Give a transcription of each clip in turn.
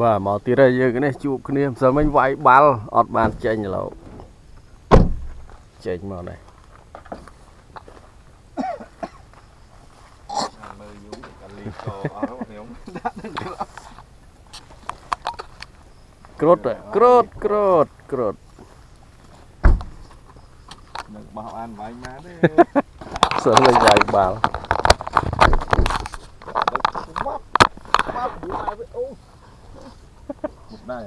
បាទមកទៀតហើយយើងនេះជួបគ្នាម្សិលមិញវាយបាល់អត់បានចេញឥឡូវចេញមកនេះមើលយូរកាលីកអស់ខ្ញុំដាក់ទៅក្រោយក្រូតក្រូតក្រូតក្រូតនឹងបោះអានវាយមកទេម្សិលមិញវាយបាល់ បាប់បាប់យូរហើយអូមុខ ដែរ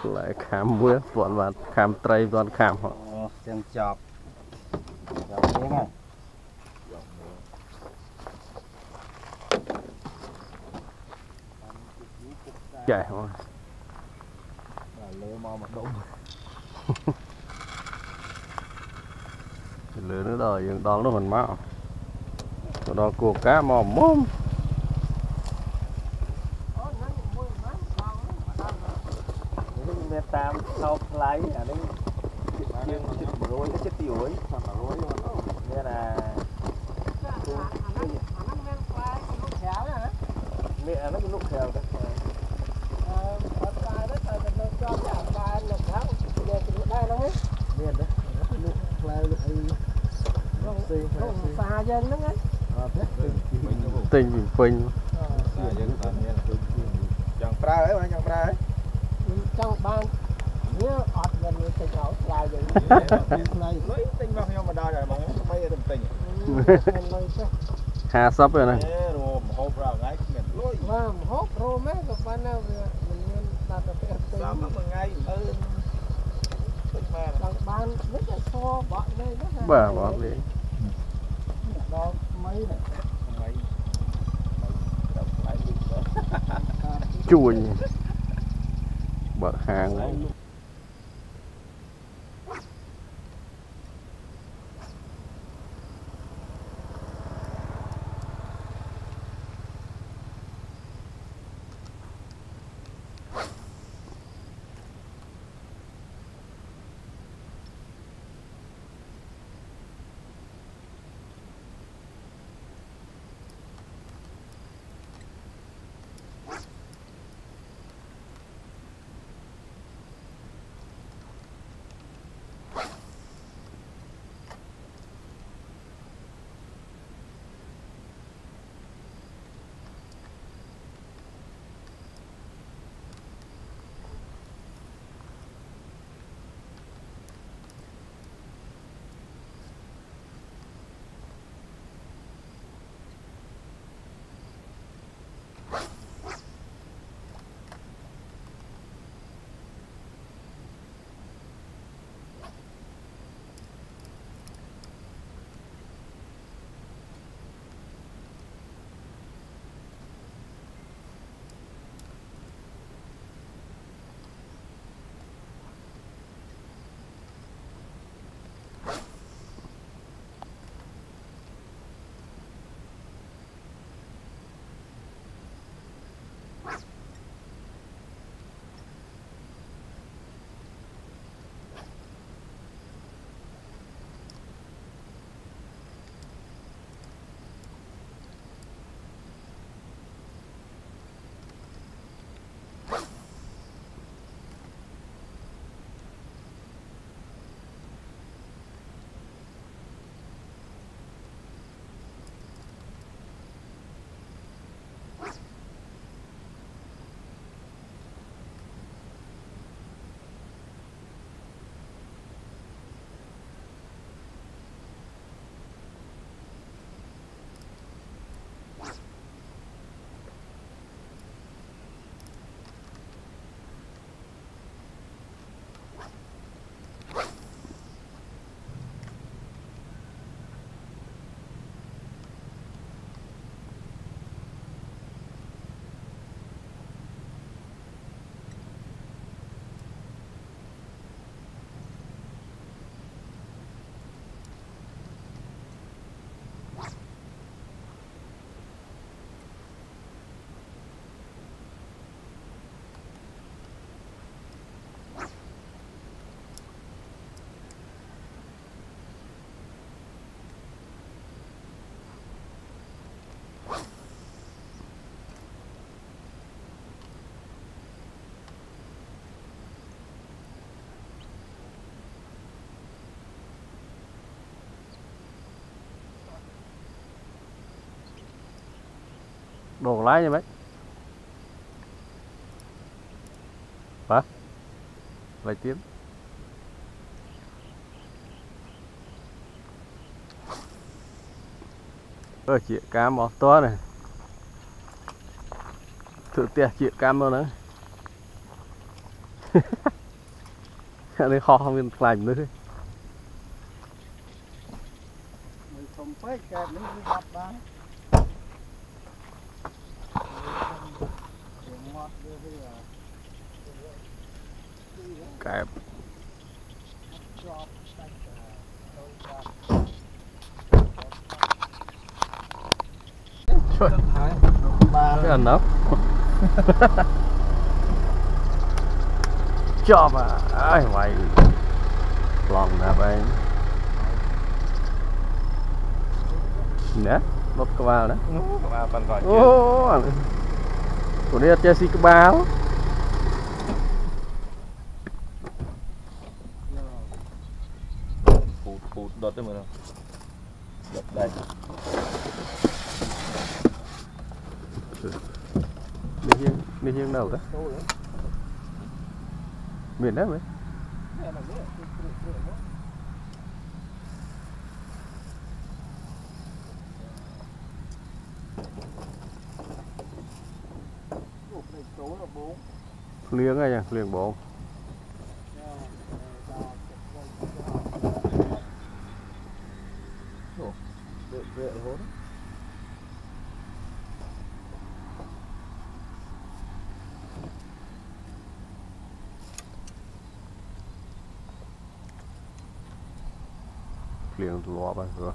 ខ្លែខាំមួយពាន់បានខាំត្រីពាន់ខាំហ៎អូចឹងចប់ចប់ទៀតហើយចេះមកដល់លើមកមកដុំលើនោះដល់យើងដល់នោះមិនមកទៅដល់គួរកាមកមុំ នេះមានតាមថោកថ្លៃអានេះជាងចិត្ត100ទៅចិត្ត200 100មកអូ មានអានេះអានេះលោកក្រៅទៅមានទេលោកខ្លែលោកអីផ្សេងផ្សេង សាយើងហ្នឹងណា អត់ទេ មិញទៅ ទិញពីពេញ យើងតាមមានចង់ប្រើហើយចង់ប្រើហើយ ច ង់បានវាអត់មានវាទៅឲ្យឆ្លើយយើង ថ្លៃលុយទិញមកខ្ញុំមកដល់ហើយបងថ្មីទៅទិញ មានលុយទេ 50ឯណា អេរួមហូបរាល់ថ្ងៃគ្មានលុយ បាទមហូបរោមែនក៏បានដែរវាមិនមានដល់ទៅផ្ទះផ្ទៃ តាមមួយថ្ងៃអឺទិញមក ចង់បាននេះទៅឈរបក់នេះណា បាទបងលេង ដល់ថ្មីនេះ ថ្មីដល់ថ្លៃលុយទៅ ជួញ bật hàng đồ lái như mấy. Hả? Vài tiếng rồi chị cam mỏ to này. Thử tiệt chị cam luôn đấy. Đây kho không yên lành nữa Hãy subscribe cho kênh Ghiền Mì Gõ Để không bỏ lỡ những video hấp dẫn Kẹp. Trời. Cái ẩn ốc Chọp à. Ai mày. Lòng nè bạn. Nè Lột cơ vào đó. Lột cơ vào còn gọi chứ của đây là Chelsea cấp 3 đó. Phụt, phụt, đợt đấy mà nào Đợt đây. Miền hiên, miền hiên đâu đó? Miền đó mới số là nha, liêng 4 Được vệ hốn Liêng lúa bằng hướng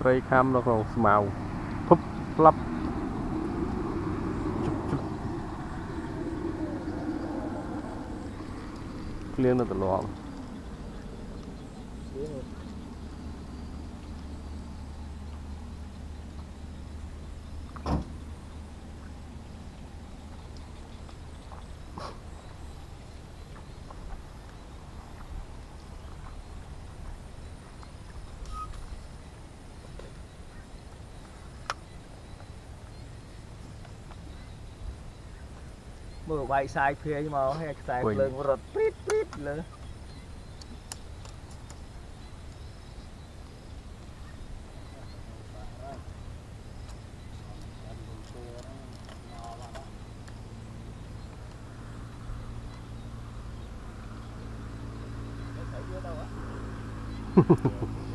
ត្រីខាំនៅក្នុងស្មៅភពផ្លាប់គ្លៀងនៅត្រឡប់ មើលបាយខ្សាយភាយមកហើយខ្សែភ្លើងរត់ព្រីតព្រីតលើ Hãy subscribe cho